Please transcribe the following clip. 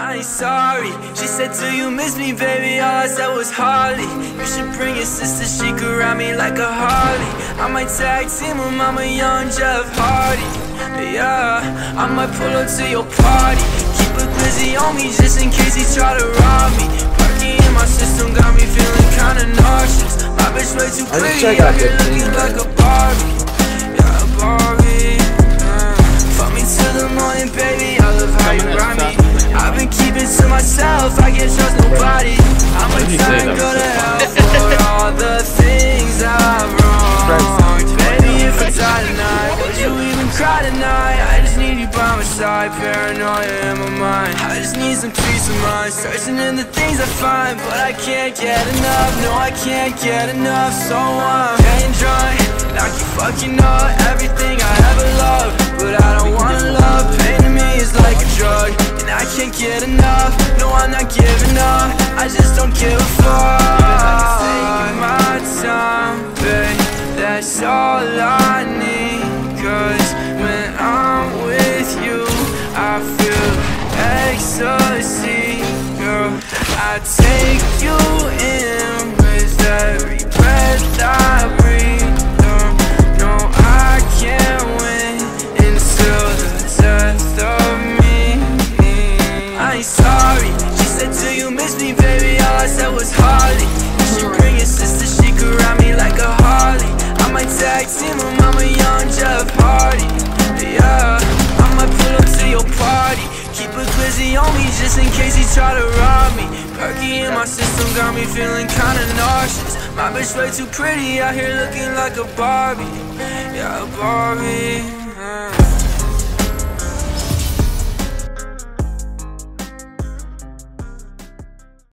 I ain't sorry. She said, Do you miss me, baby? All I said was Harley. You should bring your sister, she could ride me like a Harley. I might tag team with Mama Young Jeff Hardy. Yeah, I might pull up to your party. Keep a glizzy on me just in case he try to rob me. Parking in my system got me feeling kinda nauseous. My bitch way too pretty, out here looking like myself, I can't trust nobody. I'm a time go to hell for all the things I've wronged. Baby, if I die tonight, would you even cry tonight? I just need you by my side, paranoia in my mind. I just need some peace of mind, searching in the things I find, but I can't get enough. No, I can't get enough, so I'm getting drunk. Like you fucking up I take you in with every breath I breathe. Um, no, I can't win until the death of me. I ain't sorry. She said, you miss me, baby? All I said was Harley. Should bring sister, she could ride me like a Harley. I tag Young Jeff Hardy. Yeah, I might pull up to your party. Keep on me just in case he try to rob me. System got me feeling kinda nauseous. My bitch way too pretty out here looking like a Barbie. Yeah, a Barbie.